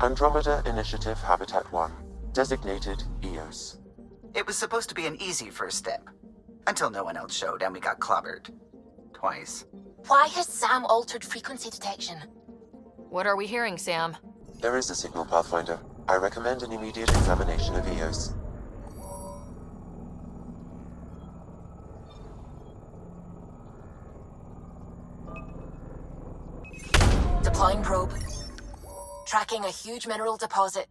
Andromeda Initiative Habitat 1, designated EOS. It was supposed to be an easy first step. Until no one else showed and we got clobbered. Twice. Why has Sam altered frequency detection? What are we hearing, Sam? There is a signal, Pathfinder. I recommend an immediate examination of EOS. A huge mineral deposit.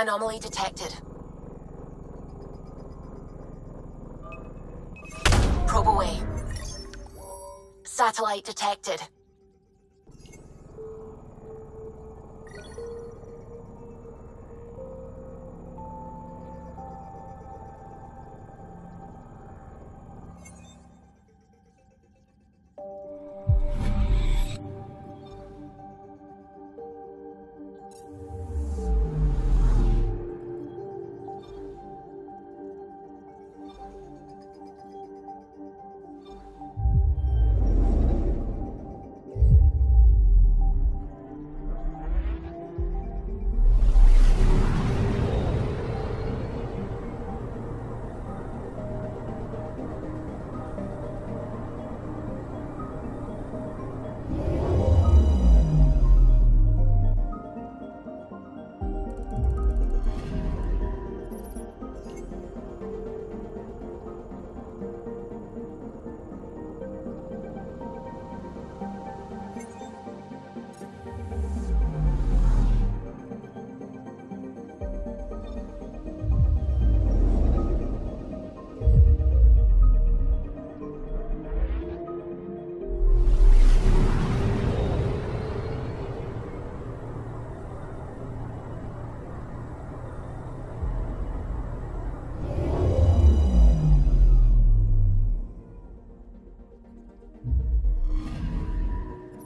Anomaly detected. Probe away. Satellite detected.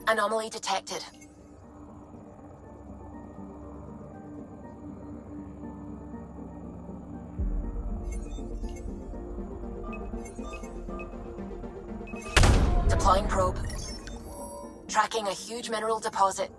Anomaly detected. Deploying probe. Tracking a huge mineral deposit.